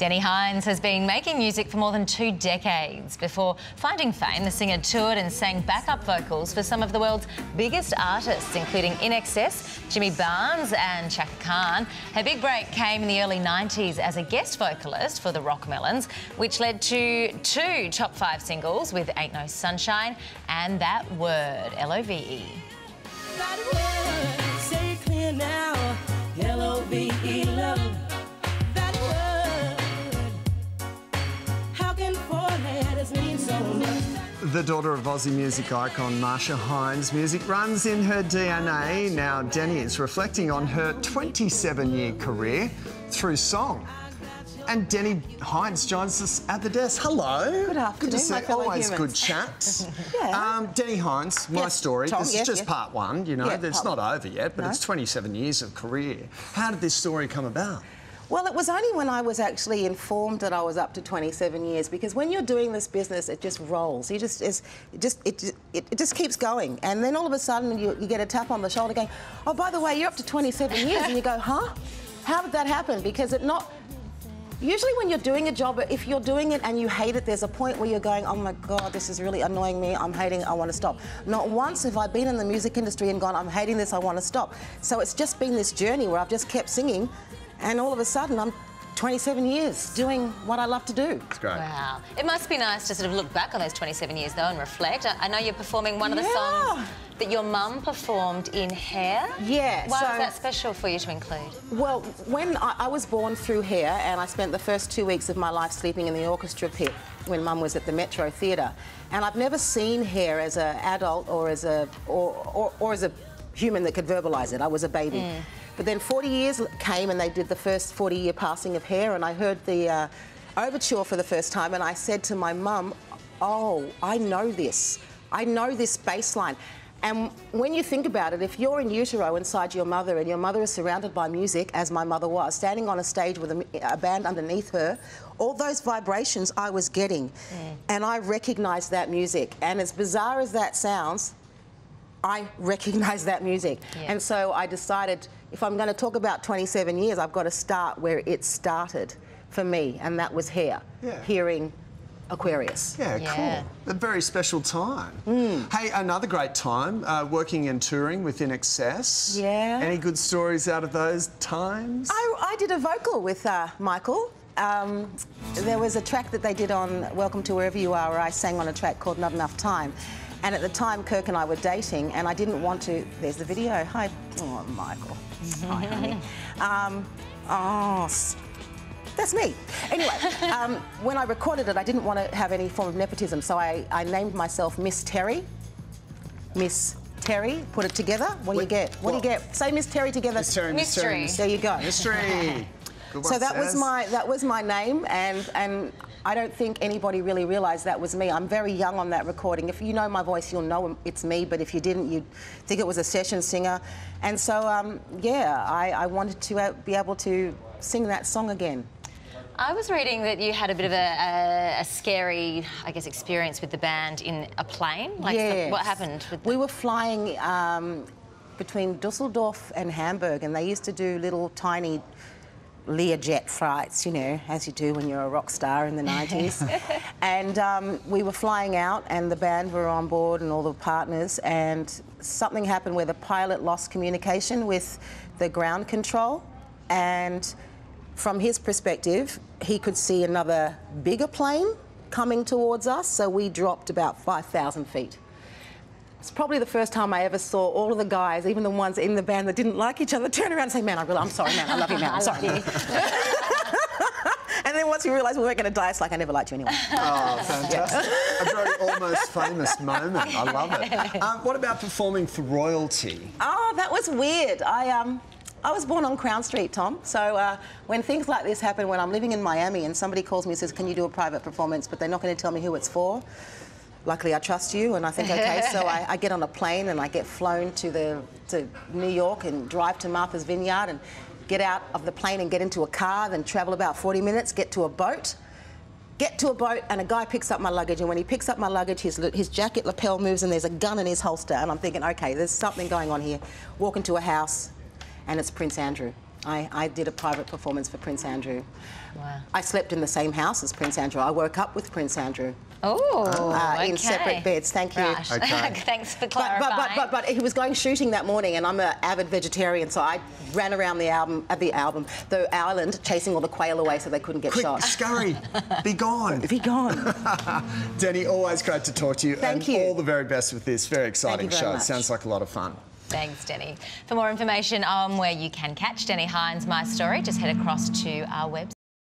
Deni Hines has been making music for more than two decades. Before finding fame, the singer toured and sang backup vocals for some of the world's biggest artists, including INXS, Jimmy Barnes, and Chaka Khan. Her big break came in the early 90s as a guest vocalist for the Rockmelons, which led to two top five singles with Ain't No Sunshine and That Word, L O V E. That word, say clear now. L-O-V-E, love. The daughter of Aussie music icon Marcia Hines, music runs in her DNA. Now, Deni is reflecting on her 27 year career through song. And Deni Hines joins us at the desk. Hello. Good afternoon, Good to see you. Always good humans. chat. Yeah. Um, Deni Hines, my Yes, story. Tom, this yeah, is just yeah. part one, you know, Yeah, it's not over yet, but No. it's 27 years of career. How did this story come about? Well, it was only when I was actually informed that I was up to 27 years because when you're doing this business, it just rolls. You just, it just, it, it, it just keeps going. And then all of a sudden, you, you get a tap on the shoulder going, "Oh, by the way, you're up to 27 years," and you go, "Huh? How did that happen?" Because it not. Usually, when you're doing a job, if you're doing it and you hate it, there's a point where you're going, "Oh my God, this is really annoying me. I'm hating it. I want to stop." Not once have I been in the music industry and gone, "I'm hating this. I want to stop." So it's just been this journey where I've just kept singing, and all of a sudden, I'm 27 years doing what I love to do. It's great. Wow. It must be nice to sort of look back on those 27 years though and reflect. I, I know you're performing one of the Yeah. songs that your mum performed in Hair. Yeah, Why so- was that special for you to include? Well, when I, I was born through Hair, and I spent the first two weeks of my life sleeping in the orchestra pit when Mum was at the Metro Theatre, and I've never seen hair as an adult or as a or, or, or as a human that could verbalise it. I was a baby. But then 40 years came, and they did the first 40-year passing of hair, and I heard the uh, overture for the first time, and I said to my mum, "Oh, I know this. I know this baseline. And when you think about it, if you're in utero inside your mother and your mother is surrounded by music, as my mother was, standing on a stage with a, a band underneath her, all those vibrations I was getting. And I recognised that music. And as bizarre as that sounds, I recognise that music. Yeah. And so I decided if I'm going to talk about 27 years, I've got to start where it started for me, and that was here, Yeah. hearing Aquarius. Yeah, Yeah. cool. A very special time. Hmm. Hey, another great time uh, working and touring with INXS. Yeah. Any good stories out of those times? I, I did a vocal with uh, Michael. Um, there was a track that they did on Welcome to Wherever You Are where I sang on a track called Not Enough Time. And at the time, Kirk and I were dating, and I didn't want to. There's the video. Hi, oh, Michael. Hi, honey. Um, oh, that's me. Anyway, um, when I recorded it, I didn't want to have any form of nepotism, so I, I named myself Miss Terry. Miss Terry, put it together. What do you get? What, do you get? Say Miss Terry together. Miss Terry, Miss Terry, Mystery. There you go. Mystery. Good So one, that was my that was my name, and and I don't think anybody really realised that was me. I'm very young on that recording. If you know my voice, you'll know it's me. But if you didn't, you'd think it was a session singer. And so um, yeah, I, I wanted to uh, be able to sing that song again. I was reading that you had a bit of a, a, a scary, I guess, experience with the band in a plane. Like, so Yes. what happened? With We were flying um, between Dusseldorf and Hamburg, and they used to do little tiny Learjet flights, you know, as you do when you're a rock star in the 90s. and um, we were flying out, and the band were on board, and all the partners, and something happened where the pilot lost communication with the ground control, and from his perspective, he could see another bigger plane coming towards us, so we dropped about 5,000 feet. It's probably the first time I ever saw all of the guys, even the ones in the band that didn't like each other, turn around and say, "Man, I really, I'm sorry, man, I love you, man, I'm sorry." and then once we realised we weren't going to die, it's like I never liked you anyway. Oh, fantastic. a very almost famous moment. I love it. Um, what about performing for royalty? Oh, that was weird. I um, I was born on Crown Street, Tom. So uh, when things like this happen, when I'm living in Miami and somebody calls me and says, "Can you do a private performance?" but they're not going to tell me who it's for. Luckily, I trust you, and I think okay. so I, I get on a plane and I get flown to the to New York and drive to Martha's Vineyard and get out of the plane and get into a car, then travel about 40 minutes, get to a boat. Get to a boat and a guy picks up my luggage and when he picks up my luggage his, his jacket lapel moves and there's a gun in his holster and I'm thinking okay there's something going on here. Walk into a house and it's Prince Andrew I, I did a private performance for Prince Andrew. Wow. I slept in the same house as Prince Andrew. I woke up with Prince Andrew. Oh, Uh, in separate beds, thank you. Right. Okay. Thanks for But, clarifying. but, but, but, but he was going shooting that morning, and I'm an avid vegetarian, so I ran around the album, uh, the album, the island, chasing all the quail away so they couldn't get Quick, shot. scurry, be gone. Be gone. Deni, always great to talk to you. Thank and you. all the very best with this very exciting very show. It sounds like a lot of fun. Thanks, Deni. For more information on where you can catch Deni Hines' My Story, just head across to our website.